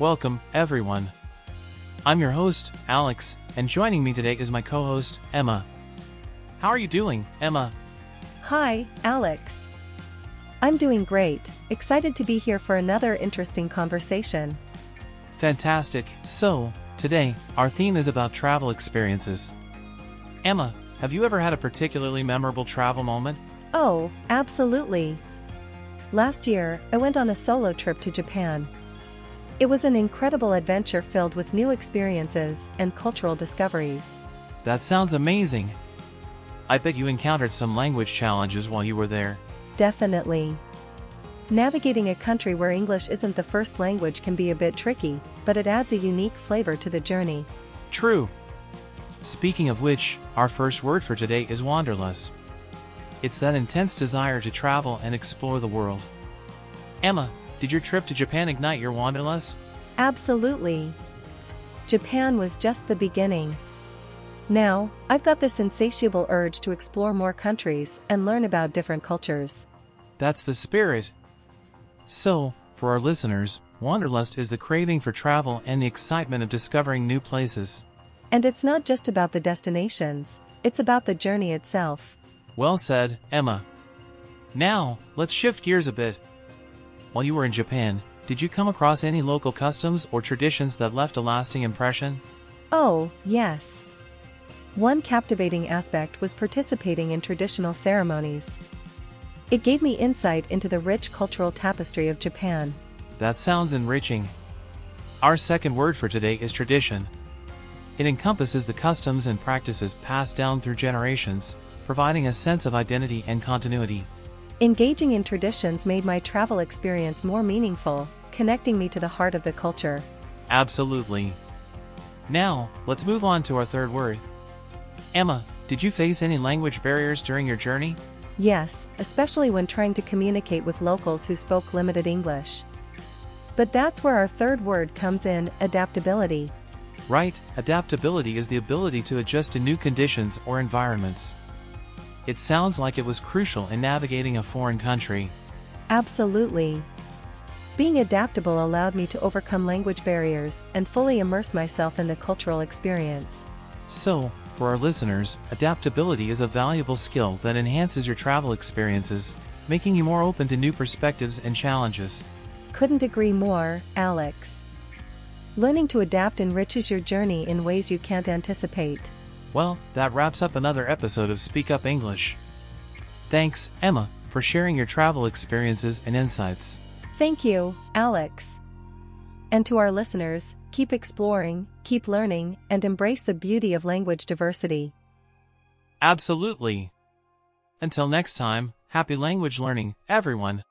Welcome, everyone. I'm your host, Alex, and joining me today is my co-host, Emma. How are you doing, Emma? Hi, Alex. I'm doing great, excited to be here for another interesting conversation. Fantastic. So, today, our theme is about travel experiences. Emma, have you ever had a particularly memorable travel moment? Oh, absolutely. Last year, I went on a solo trip to Japan. It was an incredible adventure filled with new experiences and cultural discoveries. That sounds amazing. I bet you encountered some language challenges while you were there. Definitely. Navigating a country where English isn't the first language can be a bit tricky, but it adds a unique flavor to the journey. True. Speaking of which, our first word for today is wanderlust. It's that intense desire to travel and explore the world. Emma, did your trip to Japan ignite your wanderlust? Absolutely. Japan was just the beginning. Now, I've got this insatiable urge to explore more countries and learn about different cultures. That's the spirit. So, for our listeners, wanderlust is the craving for travel and the excitement of discovering new places. And it's not just about the destinations, it's about the journey itself. Well said, Emma. Now, let's shift gears a bit. While you were in Japan, did you come across any local customs or traditions that left a lasting impression? Oh, yes. One captivating aspect was participating in traditional ceremonies. It gave me insight into the rich cultural tapestry of Japan. That sounds enriching. Our second word for today is tradition. It encompasses the customs and practices passed down through generations, providing a sense of identity and continuity. Engaging in traditions made my travel experience more meaningful, connecting me to the heart of the culture. Absolutely. Now, let's move on to our third word. Emma, did you face any language barriers during your journey? Yes, especially when trying to communicate with locals who spoke limited English. But that's where our third word comes in adaptability. Right, adaptability is the ability to adjust to new conditions or environments. It sounds like it was crucial in navigating a foreign country. Absolutely. Being adaptable allowed me to overcome language barriers and fully immerse myself in the cultural experience. So, for our listeners, adaptability is a valuable skill that enhances your travel experiences, making you more open to new perspectives and challenges. Couldn't agree more, Alex. Learning to adapt enriches your journey in ways you can't anticipate. Well, that wraps up another episode of Speak Up English. Thanks, Emma, for sharing your travel experiences and insights. Thank you, Alex. And to our listeners, keep exploring, keep learning, and embrace the beauty of language diversity. Absolutely. Until next time, happy language learning, everyone.